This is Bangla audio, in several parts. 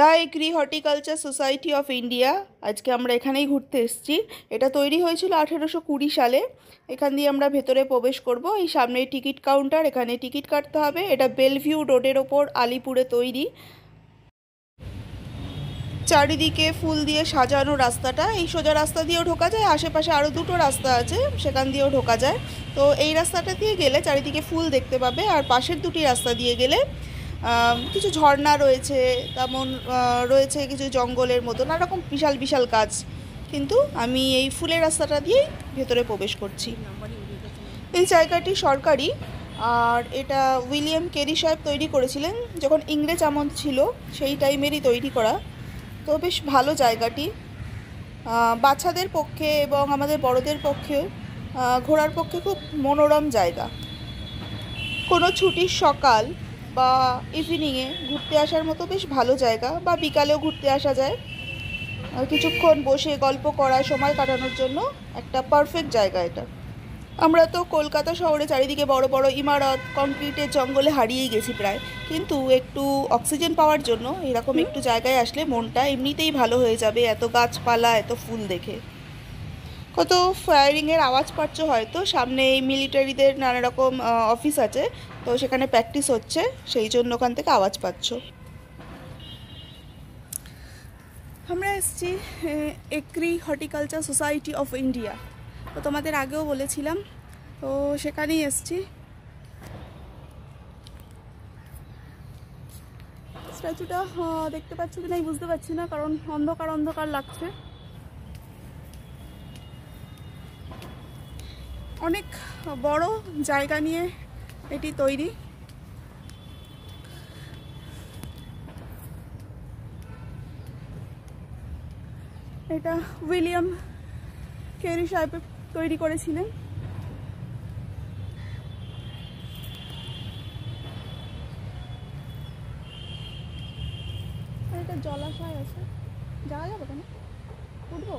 The Agri Horticulture Society of India আজকে আমরা এখানেই ঘুরতে এসেছি। এটা তৈরি হয়েছিল আঠেরোশো কুড়ি সালে। এখান দিয়ে আমরা ভেতরে প্রবেশ করব। এই সামনে টিকিট কাউন্টার, এখানে টিকিট কাটতে হবে। এটা বেলভিউ রোডের ওপর আলিপুরে তৈরি। চারিদিকে ফুল দিয়ে সাজানো রাস্তাটা। এই সোজা রাস্তা দিয়েও ঢোকা যায়, আশেপাশে আরও দুটো রাস্তা আছে, সেখান দিয়েও ঢোকা যায়। তো এই রাস্তাটা দিয়ে গেলে চারিদিকে ফুল দেখতে পাবে, আর পাশের দুটি রাস্তা দিয়ে গেলে কিছু ঝর্ণা রয়েছে, তেমন রয়েছে কিছু জঙ্গলের মতো নানারকম বিশাল বিশাল গাছ। কিন্তু আমি এই ফুলের রাস্তাটা দিয়েই ভেতরে প্রবেশ করছি। এই জায়গাটি সরকারি, আর এটা উইলিয়াম কেরি সাহেব তৈরি করেছিলেন। যখন ইংরেজ আমল ছিল, সেই টাইমেরই তৈরি করা। তো বেশ ভালো জায়গাটি। বাচ্চাদের পক্ষে এবং আমাদের বড়দের পক্ষে ঘোরার পক্ষে খুব মনোরম জায়গা। কোনো ছুটির সকাল বা ইভিনিংয়ে ঘুরতে আসার মতো বেশ ভালো জায়গা, বা বিকালেও ঘুরতে আসা যায়। কিছুক্ষণ বসে গল্প করা, সময় কাটানোর জন্য একটা পারফেক্ট জায়গা এটা। আমরা তো কলকাতা শহরে চারিদিকে বড় বড় ইমারত কংক্রিটের জঙ্গলে হারিয়েই গেছি প্রায়। কিন্তু একটু অক্সিজেন পাওয়ার জন্য এরকম একটু জায়গায় আসলে মনটা এমনিতেই ভালো হয়ে যাবে, এত গাছপালা, এত ফুল দেখে। কত ফায়ারিংয়ের আওয়াজ পাচ্ছ হয়তো। সামনে এই মিলিটারিদের নানা রকম অফিস আছে। তো সেখানে প্র্যাকটিস হচ্ছে, সেই জন্য ওখান থেকে আওয়াজ পাচ্ছ। আমরা এসেছি Agri Horticulture Society of India. তো তোমাদের আগেও বলেছিলাম, তো সেখানেই এসছি। স্ট্যাচুটা দেখতে পাচ্ছ কি না বুঝতে পারছি না, কারণ অন্ধকার অন্ধকার লাগছে। অনেক বড় জায়গা নিয়ে এটি তৈরি। এটা উইলিয়াম কেরি সাহেব তৈরি করেছিলেন। এটা জলাশয় আছে। যাওয়া যাবে কেন? উঠবো?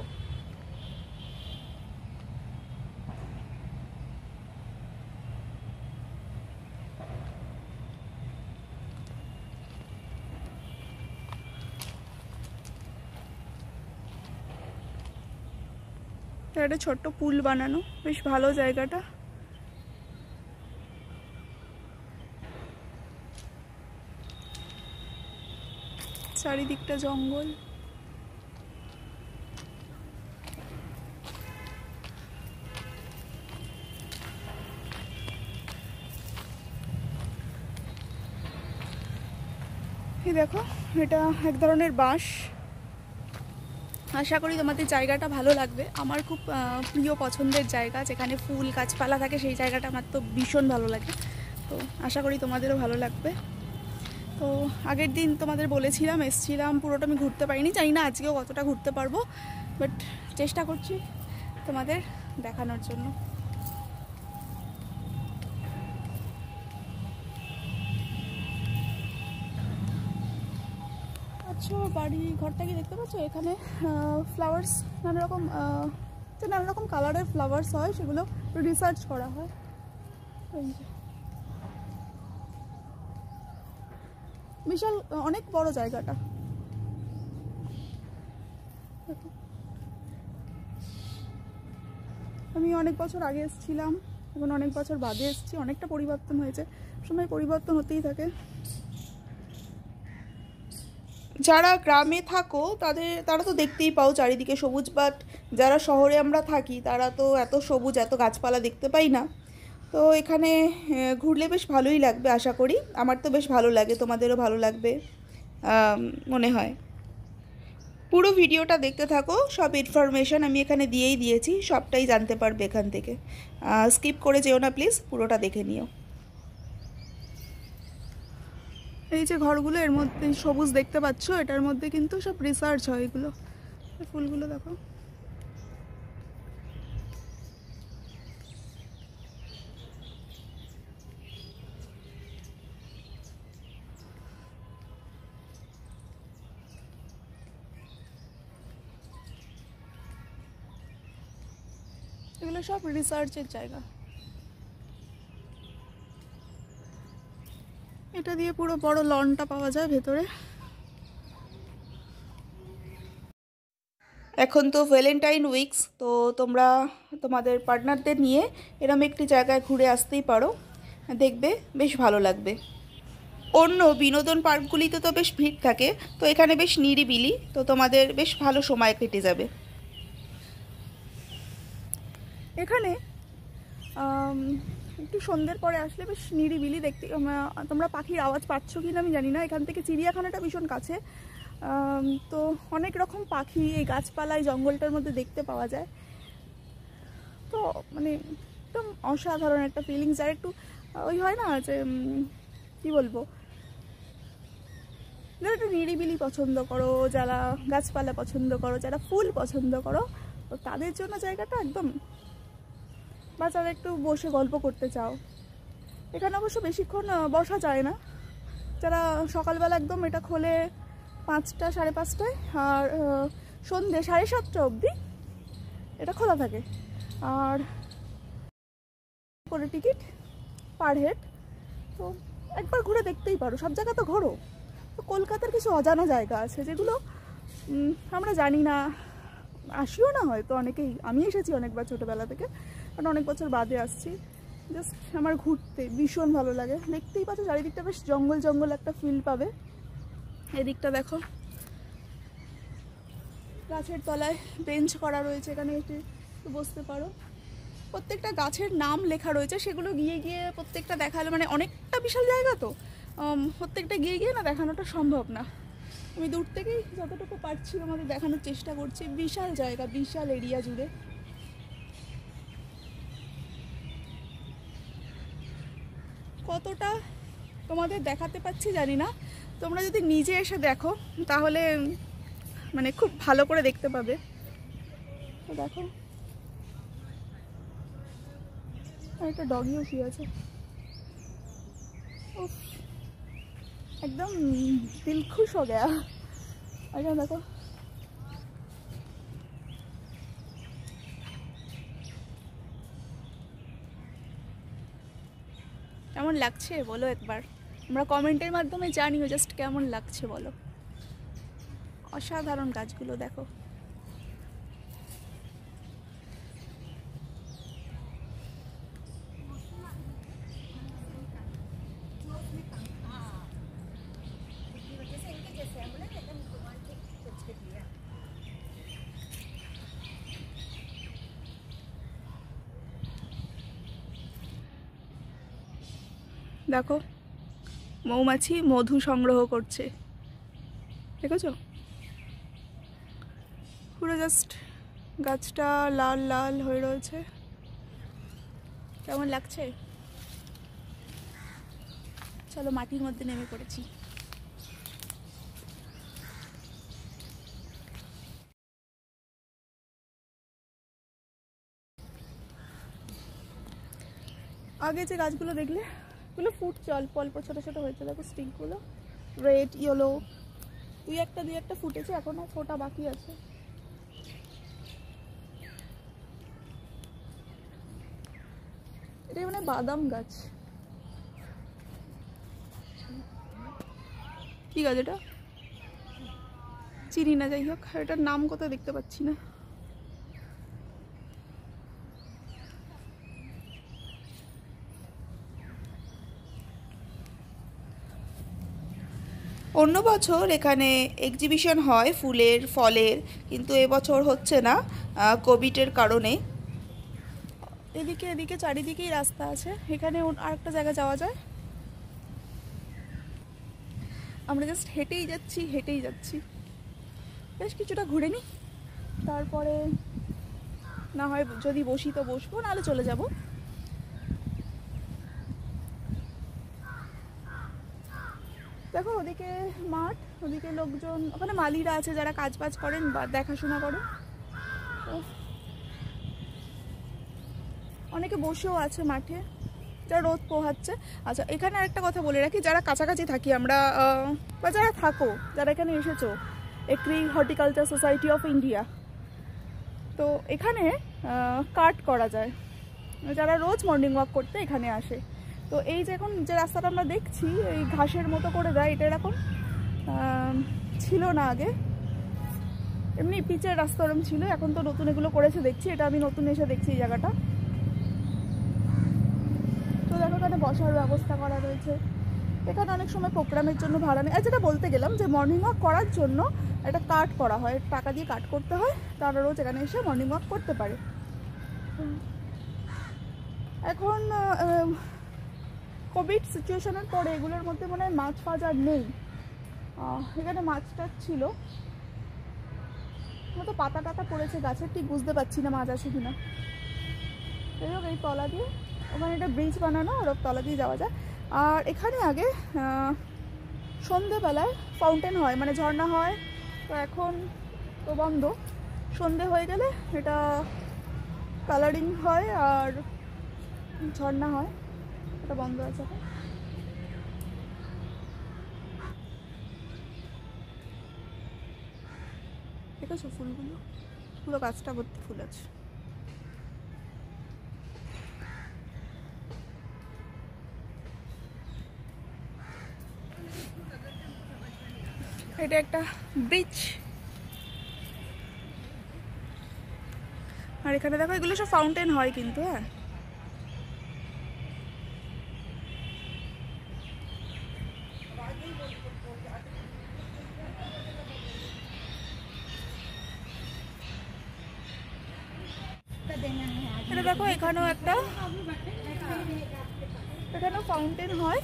একটা ছোট্ট পুল বানানো। বেশ ভালো জায়গাটা। চারিদিকটা জঙ্গল। দেখো এটা এক ধরনের বাঁশ। আশা করি তোমাদের জায়গাটা ভালো লাগবে। আমার খুব প্রিয় পছন্দের জায়গা যেখানে ফুল গাছপালা থাকে সেই জায়গাটা আমার তো ভীষণ ভালো লাগে। তো আশা করি তোমাদেরও ভালো লাগবে। তো আগের দিন তোমাদের বলেছিলাম, এসছিলাম, পুরোটা আমি ঘুরতে পারিনি। জানি না আজকেও কতটা ঘুরতে পারব বাট চেষ্টা করছি তোমাদের দেখানোর জন্য। পাচ্ছ, বাড়ি, ঘরটা কি দেখতে পাচ্ছ? এখানে ফ্লাওয়ার্স নানা রকম যে নানা রকম কালারের ফ্লাওয়ার্স হয়, সেগুলো রিসার্চ করা হয়। বিশাল, অনেক বড় জায়গাটা। আমি অনেক বছর আগে এসেছিলাম, এখন অনেক বছর বাদে এসেছি, অনেকটা পরিবর্তন হয়েছে। সময় পরিবর্তন হতেই থাকে। যারা গ্রামে থাকো, তাদের, তারা তো দেখতেই পাও চারিদিকে সবুজ বাট যারা শহরে আমরা থাকি, তারা তো এত সবুজ, এত গাছপালা দেখতে পাই না। তো এখানে ঘুরলে বেশ ভালোই লাগবে, আশা করি। আমার তো বেশ ভালো লাগে, তোমাদেরও ভালো লাগবে মনে হয়। পুরো ভিডিওটা দেখতে থাকো, সব ইনফরমেশান আমি এখানে দিয়েই দিয়েছি, সবটাই জানতে পারবে এখান থেকে। স্কিপ করে যেও না প্লিজ পুরোটা দেখে নিও। এই যে ঘরগুলো, এর মধ্যে সবুজ দেখতে পাচ্ছ, এটার মধ্যে কিন্তু সব রিসার্চ হয় এগুলো। ফুলগুলো দেখো। এগুলো সব রিসার্চের জায়গা। এটা দিয়ে পুরো বড় লনটা পাওয়া যায় ভেতরে। এখন তো ভ্যালেন্টাইন উইকস তো তোমরা তোমাদের পার্টনারদের নিয়ে এরম একটি জায়গায় ঘুরে আসতেই পারো। দেখবে বেশ ভালো লাগবে। অন্য বিনোদন পার্কগুলিতে তো বেশ ভিড় থাকে, তো এখানে বেশ নিরিবিলি, তো তোমাদের বেশ ভালো সময় কেটে যাবে। এখানে একটু সন্ধ্যের পরে আসলে বেশ নিরিবিলি দেখতে তোমরা পাখির আওয়াজ পাচ্ছ কি না আমি জানি না। এখান থেকে চিড়িয়াখানাটা ভীষণ কাছে। তো অনেক রকম পাখি এই গাছপালা এই জঙ্গলটার মধ্যে দেখতে পাওয়া যায়। তো মানে একদম অসাধারণ একটা ফিলিংস আর একটু ওই হয় না যে কি বলব? যারা একটু নিরিবিলি পছন্দ করো, যারা গাছপালা পছন্দ করো, যারা ফুল পছন্দ করো, তো তাদের জন্য জায়গাটা একদম বা যারা একটু বসে গল্প করতে চাও। এখানে অবশ্য বেশিক্ষণ বসা যায় না। যারা সকালবেলা একদম এটা খোলে পাঁচটা সাড়ে পাঁচটায় আর আহ, সন্ধে সাড়ে সাতটা অবধি এটা খোলা থাকে। আর করে টিকিট পার হেড। তো একবার ঘুরে দেখতেই পারো সব জায়গা তো ঘোরো। তো কলকাতার কিছু অজানা জায়গা আছে যেগুলো আমরা জানি না আসিও না হয়তো অনেকেই। আমি এসেছি অনেকবার ছোটোবেলা থেকে। কারণ অনেক বছর বাদে আসছি। জাস্ট আমার ঘুরতে ভীষণ ভালো লাগে। দেখতেই পাচ্ছ, চারিদিকটা বেশ জঙ্গল জঙ্গল একটা ফিল পাবে। এদিকটা দেখো। গাছের তলায় বেঞ্চ করা রয়েছে, এখানে একটু বসতে পারো। প্রত্যেকটা গাছের নাম লেখা রয়েছে, সেগুলো গিয়ে গিয়ে প্রত্যেকটা দেখালে মানে অনেকটা বিশাল জায়গা তো। প্রত্যেকটা গিয়ে গিয়ে না দেখানোটা সম্ভব না। আমি দূর থেকেই যতটুকু পারছি আমাদের দেখানোর চেষ্টা করছি। বিশাল জায়গা, বিশাল এরিয়া জুড়ে। কতটা তোমাদের দেখাতে পাচ্ছি জানি না। তোমরা যদি নিজে এসে দেখো, তাহলে মানে খুব ভালো করে দেখতে পাবে। তো দেখো। আর একটা ডগিও শুয়ে আছে। একদম দিল খুশ হো গয়া দেখো। লাগছে বলো একবার? আমরা কমেন্টের মাধ্যমে জানিও জাস্ট কেমন লাগছে বলো। অসাধারণ গাছগুলো দেখো। দেখো, মৌমাছি মধু সংগ্রহ করছে। দেখেছ? পুরো জাস্ট গাছটা লাল লাল হয়ে রয়েছে। কেমন লাগছে? চলো মাটির মধ্যে নেমে পড়েছি। আগে যে গাছগুলো দেখলে এগুলো ফুটছে অল্প অল্প ছোটো ছোটো হয়েছে, দেখো স্টিকগুলো রেড ইয়েলো দুই একটা দুই একটা ফুটেছে, এখনও ফোটা বাকি আছে। এটা মানে বাদাম গাছ। কি গাছ এটা? চিনি না, যাই হোক, এটার নাম কোথাও দেখতে পাচ্ছি না। অন্য বছর এখানে এক্সিবিশন হয় ফুলের, ফলের, কিন্তু এবছর হচ্ছে না কোভিডের কারণে। এদিকে এদিকে চারিদিকেই রাস্তা আছে। এখানে আরেকটা জায়গা যাওয়া যায়। আমরা জাস্ট হেঁটেই যাচ্ছি হেঁটেই যাচ্ছি। বেশ কিছুটা ঘুরে নিই তারপরে না হয় যদি বসি তো বসবো, নাহলে চলে যাব। দেখো, ওদিকে মাঠ, ওদিকে লোকজন, ওখানে মালিরা আছে যারা কাজ বাজ করেন বা দেখাশোনা করেন। অনেকে বসেও আছে মাঠে যারা রোদ পোহাচ্ছে। আচ্ছা এখানে আরেকটা কথা বলে রাখি, যারা কাছাকাছি থাকি আমরা বা যারা থাকো, যারা এখানে এসেছ একটি হর্টিকালচার সোসাইটি অফ ইন্ডিয়া, তো এখানে কাট করা যায়। যারা রোজ মর্নিং ওয়াক করতে এখানে আসে। তো এই যে এখন যে রাস্তাটা আমরা দেখছি, এই ঘাসের মতো করে দেয়, এটা এরকম ছিল না আগে। এমনি পিচের রাস্তা ওরম ছিল, এখন তো নতুন এগুলো করেছে, দেখছি। এটা আমি নতুন এসে দেখছি এই জায়গাটা। তো দেখো, এখানে বসার ব্যবস্থা করা রয়েছে। এখানে অনেক সময় প্রোগ্রামের জন্য ভাড়া নেই যেটা বলতে গেলাম যে মর্নিং ওয়াক করার জন্য একটা কাট করা হয়। টাকা দিয়ে কাট করতে হয়, তারা রোজ এখানে এসে মর্নিং ওয়াক করতে পারে। এখন কোভিড সিচুয়েশনের পরে এগুলোর মধ্যে মনে হয় মাছ ফাছ আর নেই এখানে মাছ টাছ ছিল। মতো পাতা টাতা পড়েছে গাছের, ঠিক বুঝতে পারছি না মাছ আছে কিনা। যাই হোক, এই তলা দিয়ে, ওখানে একটা ব্রিজ বানানো, আর তলা দিয়ে যাওয়া যায় আর এখানে আগে সন্ধেবেলায় ফাউন্টেন হয় মানে ঝর্ণা হয়। তো এখন তো বন্ধ। সন্ধে হয়ে গেলে এটা কালারিং হয়, আর ঝর্ণা হয়। এটা বন্ধ আছে। দেখেছ ফুলগুলো? পুরো গাছটা ভর্তি ফুল আছে। এটা একটা ব্রিজ আর এখানে দেখো, এগুলো সব ফাউন্টেন হয় কিন্তু হ্যাঁ এটা দেখো এখানেও একটা এখানেও ফাউন্টেন হয়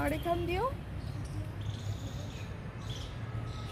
আর এখান দিয়েও সব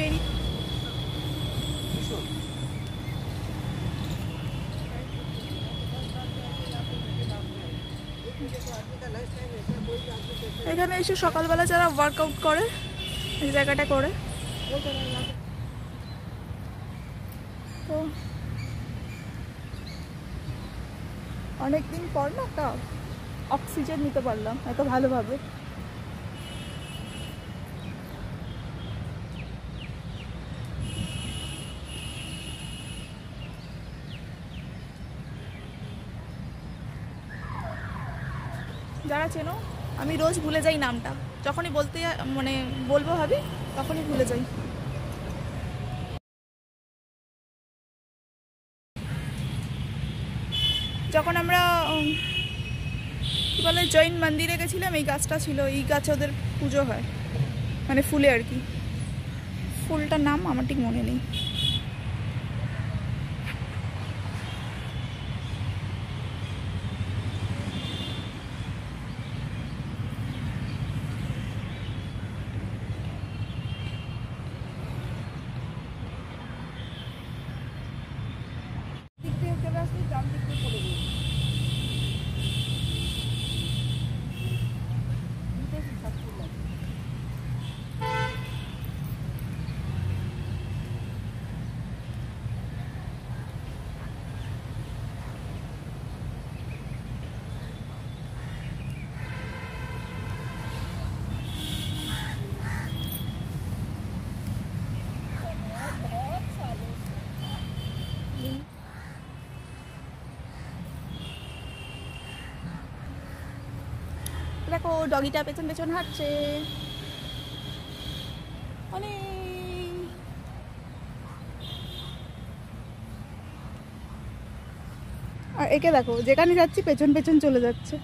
বেরি এখানে এসে সকালবেলা যারা ওয়ার্কআউট করে, এই জায়গাটা করে। তো অনেকদিন পর না একটা অক্সিজেন নিতে পারলাম, এত ভালোভাবে। যারা চেনো, আমি রোজ ভুলে যাই নামটা। যখনই বলতে মানে বলব ভাবি, তখনই ভুলে যাই। যখন আমরা কি বলে, জৈন মন্দিরে গেছিলাম, এই গাছটা ছিল, এই গাছে ওদের পুজো হয়। মানে ফুলে আর কি। ফুলটার নাম আমার ঠিক মনে নেই। দেখো, ডগিটা পেছন পেছন হাঁটছে। অনেক আর একে দেখো, যেখানে যাচ্ছি পেছন পেছন চলে যাচ্ছে।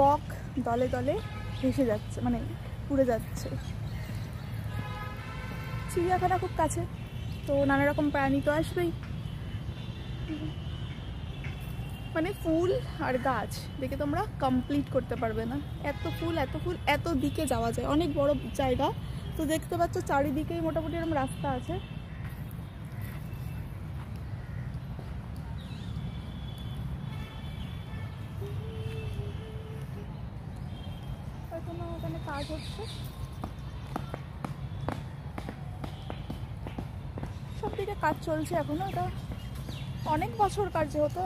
বক দলে দলে ভেসে যাচ্ছে মানে উড়ে যাচ্ছে। চিড়িয়াখানা খুব কাছে, তো নানা রকম প্রাণী তো আসবেই। মানে ফুল আর গাছ দেখে তোমরা কমপ্লিট করতে পারবে না। এত ফুল এত ফুল, এত দিকে যাওয়া যায়। অনেক বড় জায়গা। তো দেখতে পাচ্ছ, চারিদিকেই মোটামুটি এরকম রাস্তা আছে। এখনও কাজ হচ্ছে? সব দিকে কাজ চলছে এখনও। এটা অনেক বছর কাজ যেহেতু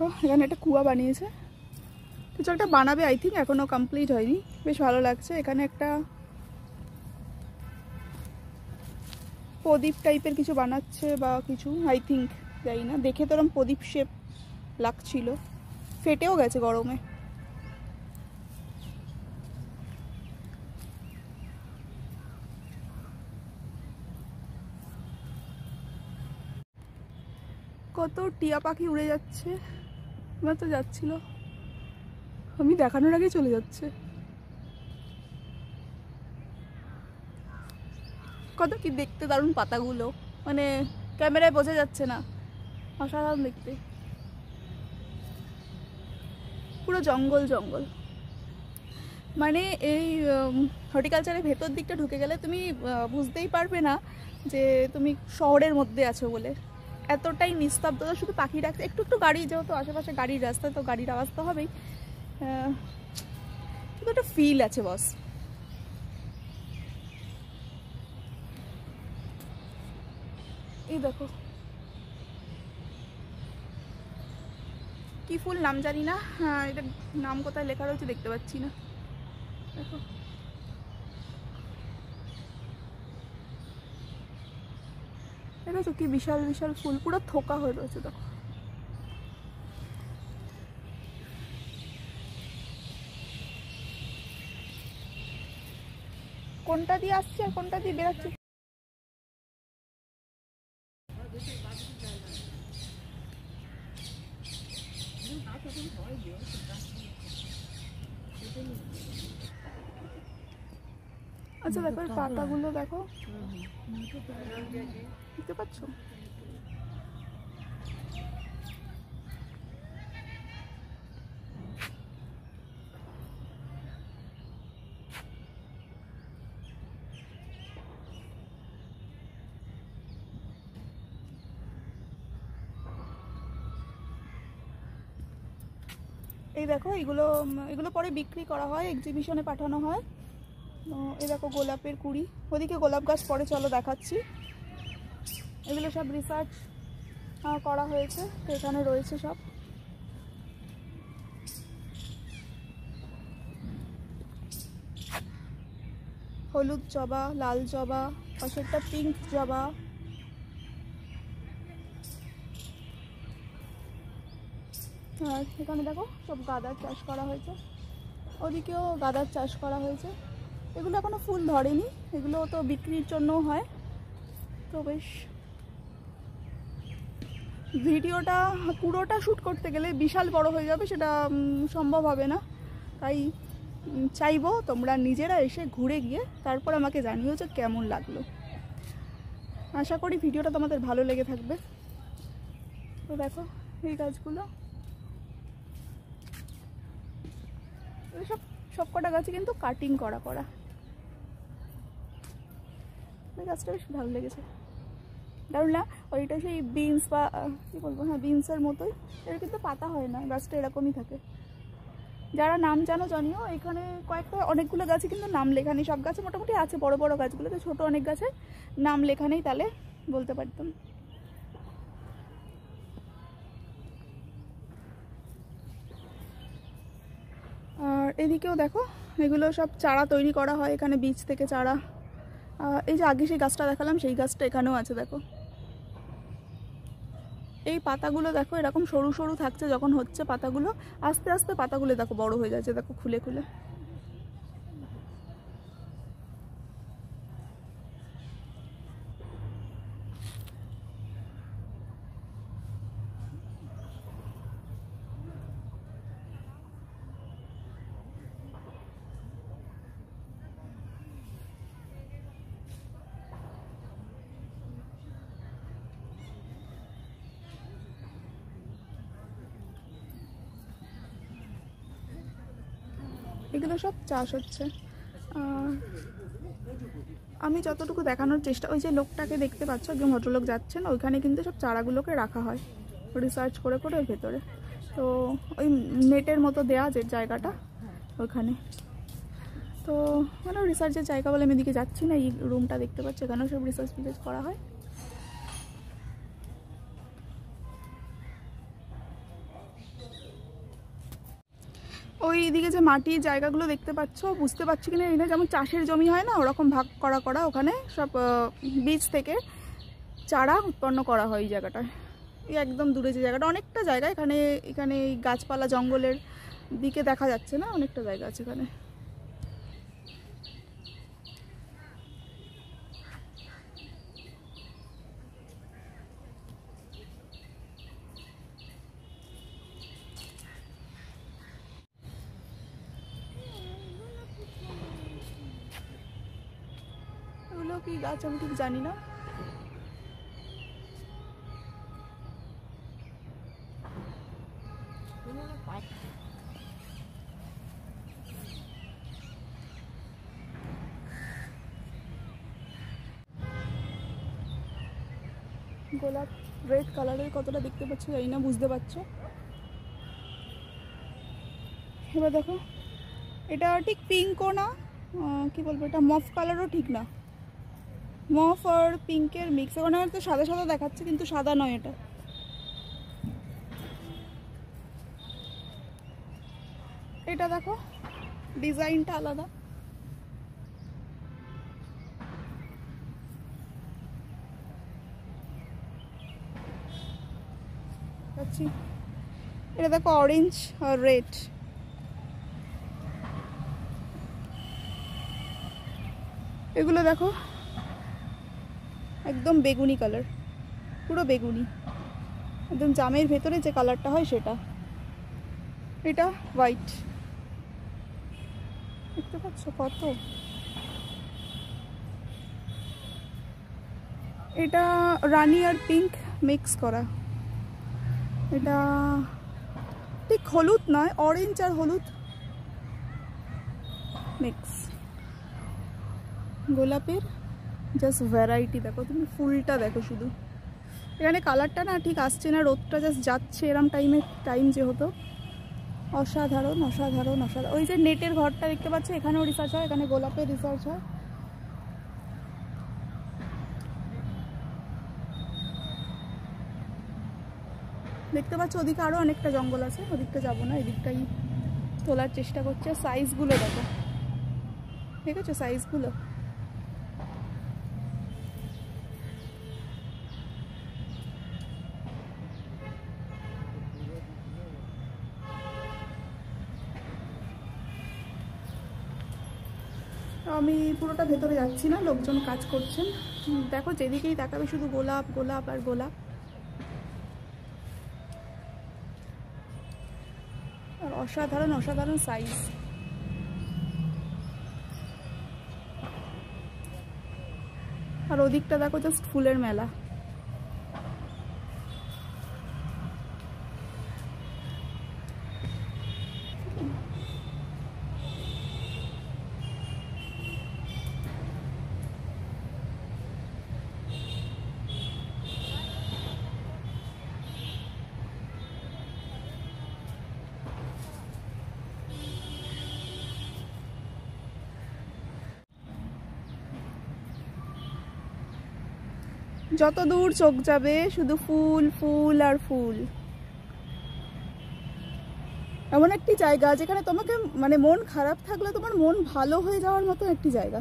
দেখো, এখানে একটা কুয়া বানিয়েছে। কিছু একটা বানাবে আই থিঙ্ক এখনও কমপ্লিট হয়নি। বেশ ভালো লাগছে। এখানে একটা প্রদীপ টাইপের কিছু বানাচ্ছে বা কিছু আই থিঙ্ক জানি না। দেখে তো এরকম প্রদীপ শেপ লাগছিল। ফেটেও গেছে গরমে। কত টিয়া পাখি উড়ে যাচ্ছে। তো যাচ্ছিল। আমি দেখানোর আগেই চলে যাচ্ছে। কত কি দেখতে দারুণ পাতাগুলো। মানে ক্যামেরায় বোঝা যাচ্ছে না। অসাধারণ দেখতে। পুরো জঙ্গল জঙ্গল। মানে এই হর্টিকালচারের ভেতর দিকটা ঢুকে গেলে তুমি বুঝতেই পারবে না যে তুমি শহরের মধ্যে আছো বলে। এতটাই নিস্তব্ধতা, শুধু পাখি ডাকছে একটু একটু গাড়ি, যেহেতু আশেপাশে গাড়ির রাস্তা, তো গাড়ির আওয়াজ তো হবেই। কিন্তু একটা ফিল আছে বস এই দেখো। কি ফুল নাম জানি না। এটা নাম কোথায় লেখা রয়েছে দেখতে পাচ্ছি না। দেখো। দেখেছ কি বিশাল বিশাল ফুল, পুরো থোকা হয়ে রয়েছে, দেখো। কোনটা দিয়ে আসছে আর কোনটা দিয়ে বেরোচ্ছে? আচ্ছা দেখো এই পাতাগুলো দেখো। দেখতে পাচ্ছ? এই দেখো এগুলো এগুলো পরে বিক্রি করা হয় এক্সিবিশনে পাঠানো হয়। এই দেখো গোলাপের কুড়ি। ওদিকে গোলাপ গাছ পরে চলো দেখাচ্ছি। এগুলো সব রিসার্চ করা হয়েছে। তো এখানে রয়েছে সব। হলুদ জবা, লাল জবা, পাশেরটা পিঙ্ক জবা। আর এখানে দেখো সব গাঁদার চাষ করা হয়েছে। ওদিকেও গাঁদার চাষ করা হয়েছে। এগুলো এখনও ফুল ধরেনি, এগুলো তো বিক্রির জন্য হয়। তো বেশ। ভিডিওটা, পুরোটা শ্যুট করতে গেলে বিশাল বড় হয়ে যাবে, সেটা সম্ভব হবে না। তাই চাইব তোমরা নিজেরা এসে ঘুরে গিয়ে তারপর আমাকে জানিও যে কেমন লাগল। আশা করি ভিডিওটা তোমাদের ভালো লেগে থাকবে। তো দেখো, এই গাছগুলো। সব সব কটা গাছই কিন্তু কাটিং করা করা। এই গাছটা বেশ ভালো লেগেছে। দারুণ না ওইটা সেই বিনস বা কী বলব হ্যাঁ বিনসের মতোই। এর কিন্তু পাতা হয় না, গাছটা এরকমই থাকে। যারা নাম জানো জানিও, এখানে কয়েকটা, অনেকগুলো গাছে কিন্তু নাম লেখা নেই। সব গাছে মোটামুটি আছে, বড় বড় গাছগুলোতে ছোট অনেক গাছে নাম লেখা নেই তাহলে বলতে পারতাম। আর এদিকেও দেখো, এগুলো সব চারা তৈরি করা হয়, এখানে বীজ থেকে চারা। এই যে আগে সেই গাছটা দেখালাম, সেই গাছটা এখানেও আছে, দেখো। এই পাতাগুলো দেখো, এরকম সরু সরু থাকছে যখন হচ্ছে পাতাগুলো, আস্তে আস্তে পাতাগুলো দেখো বড় হয়ে যাচ্ছে, দেখো খুলে খুলে এগুলো সব চাষ হচ্ছে। আমি যতটুকু দেখানোর চেষ্টা, ওই যে লোকটাকে দেখতে পাচ্ছ একজন ভদ্রলোক যাচ্ছেন, ওইখানে কিন্তু সব চারাগুলোকে রাখা হয় রিসার্চ করে করে ওর ভেতরে। তো ওই নেটের মতো দেয়া যে জায়গাটা ওইখানে তো মানে রিসার্চের জায়গা বলে আমি এদিকে যাচ্ছি না, এই রুমটা দেখতে পাচ্ছি, এখানেও সব রিসার্চ ফিসার্চ করা হয়। ওই দিকে যে মাটির জায়গাগুলো দেখতে পাচ্ছ, বুঝতে পারছি কিনা এখানে যেমন চাষের জমি হয় না, ওরকম ভাগ করা করা ওখানে সব বীজ থেকে চারা উৎপন্ন করা হয় এই জায়গাটায়। এই একদম দূরে যে জায়গাটা, অনেকটা জায়গা এখানে এখানে এই গাছপালা জঙ্গলের দিকে দেখা যাচ্ছে না, অনেকটা জায়গা আছে এখানে এগুলো কি গাছ আমি ঠিক জানি না। গোলাপ রেড কালারের কতটা দেখতে পাচ্ছ জানি না, বুঝতে পারছ? এবার দেখো, এটা ঠিক পিঙ্কও না কি বলব, এটা মফ কালারও ঠিক না। মফ আর পিঙ্কের মিক্স, ওখানে তো সাদা সাদা দেখাচ্ছে, কিন্তু সাদা নয় এটা। এটা দেখো, ডিজাইনটা আলাদা। এটা দেখো অরেঞ্জ আর রেড এগুলো দেখো একদম বেগুনি কালার পুরো বেগুনি। একদম জামের ভেতরে যে কালারটা হয় সেটা। এটা হোয়াইট দেখতে পাচ্ছ কত? এটা রানি আর পিঙ্ক মিক্স করা। এটা ঠিক হলুদ নয় অরেঞ্জ আর হলুদ মিক্স গোলাপের জাস্ট ভ্যারাইটি দেখো, তুমি ফুলটা দেখো শুধু। এখানে কালারটা না ঠিক আসছে না, রোদটা জাস্ট যাচ্ছে এরম টাইমে টাইম যেহেতু অসাধারণ অসাধারণ অসাধারণ। ওই যে নেটের ঘরটা দেখতে পাচ্ছ, এখানেও রিসার্চ হয়, এখানে গোলাপের রিসার্চ হয়। দেখতে পাচ্ছ, ওদিকে আরও অনেকটা জঙ্গল আছে, ওদিকটা যাব না, এদিকটাই তোলার চেষ্টা করছে। সাইজগুলো দেখো। ঠিক আছে সাইজগুলো আমি পুরোটা ভেতরে যাচ্ছি না, লোকজন কাজ করছেন। দেখো যেদিকেই তাকাবে শুধু গোলাপ গোলাপ আর গোলাপ। আর অসাধারণ অসাধারণ সাইজ আর ওদিকটা দেখো জাস্ট ফুলের মেলা। যত দূর চোখ যাবে, শুধু ফুল ফুল আর ফুল। এমন একটি জায়গা যেখানে তোমাকে মানে মন খারাপ থাকলে তোমার মন ভালো হয়ে যাওয়ার মতো একটি জায়গা।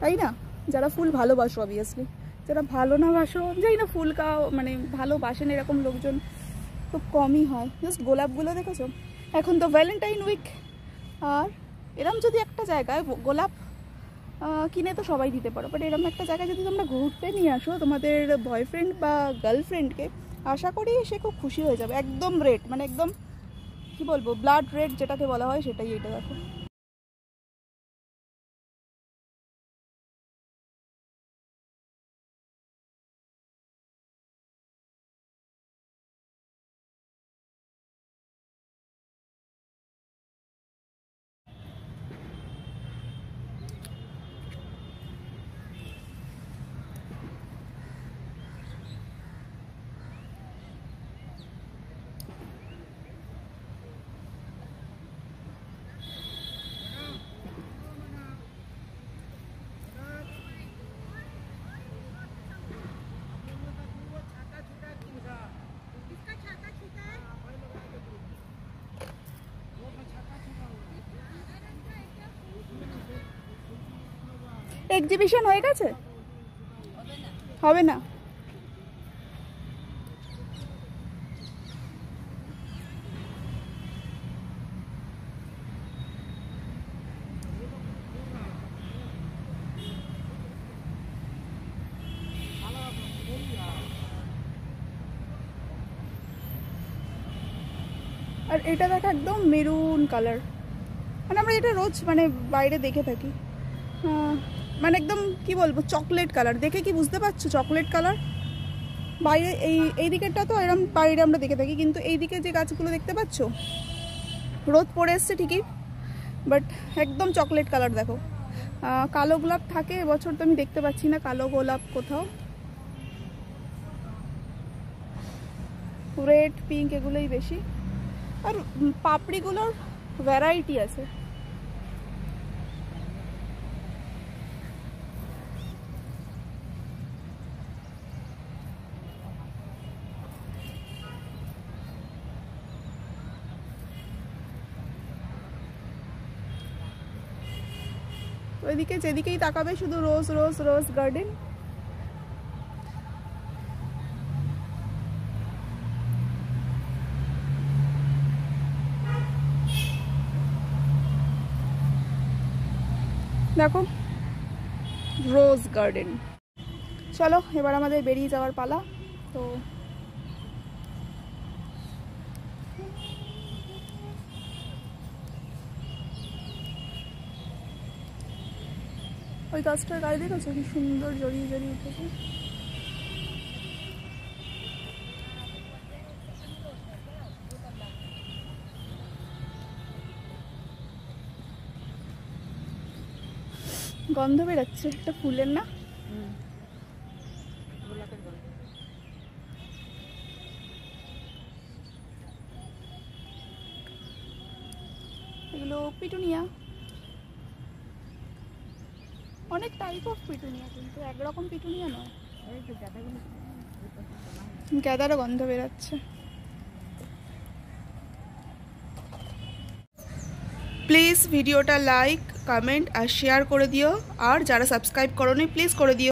তাই না? যারা ফুল ভালোবাসো অবভিয়াসলি যারা ভালো না বাসো, যাই না ফুল কা মানে ভালোবাসেন এরকম লোকজন খুব কমই হয়। জাস্ট গোলাপগুলো দেখেছ? এখন তো ভ্যালেন্টাইন উইক আর এরম যদি একটা জায়গায় গোলাপ কিনে তো সবাই দিতে পারো। বাট এরকম একটা জায়গায় যদি তোমরা ঘুরতে নিয়ে আসো, তোমাদের বয়ফ্রেন্ড বা গার্লফ্রেন্ডকে আশা করি সে খুব খুশি হয়ে যাবে। একদম রেড মানে একদম, কি বলব ব্লাড রেড যেটাকে বলা হয় সেটাই এটা দেখো। এক্সিবিশন হয়ে গেছে? হবে না। আর এটা দেখা একদম মেরুন কালার মানে আমরা এটা রোজ মানে বাইরে দেখে থাকি। মানে একদম কি বলব চকলেট কালার দেখে কি বুঝতে পারছ চকলেট কালার বাইরে এই এই দিকেরটা তো এরকম বাইরে আমরা দেখে থাকি, কিন্তু এই দিকে যে গাছগুলো দেখতে পাচ্ছ, রোদ পড়ে এসছে ঠিকই বাট একদম চকলেট কালার দেখো। কালো গোলাপ থাকে, এবছর তো আমি দেখতে পাচ্ছি না কালো গোলাপ কোথাও। রেড পিঙ্ক এগুলোই বেশি। আর পাপড়িগুলোর ভ্যারাইটি আছে। ওইদিকে যেদিকেই তাকাবে, শুধু রোজ রোজ রোজ গার্ডেন। দেখো, রোজ গার্ডেন। চলো, এবার আমাদের বেরিয়ে যাওয়ার পালা। তো ওই গাছটার গায়ে দেখেছ? কি সুন্দর জড়িয়ে জড়িয়ে উঠেছে। গন্ধ বেরাচ্ছে একটা ফুলের না এগুলো পিটুনিয়া অনেক টাইপ অফ পিটুনিয়া কিন্তু গ্যাদারও গন্ধ বেরোচ্ছে। প্লিজ ভিডিওটা লাইক কমেন্ট আর শেয়ার করে দিও। আর যারা সাবস্ক্রাইব করোনি প্লিজ করে দিও।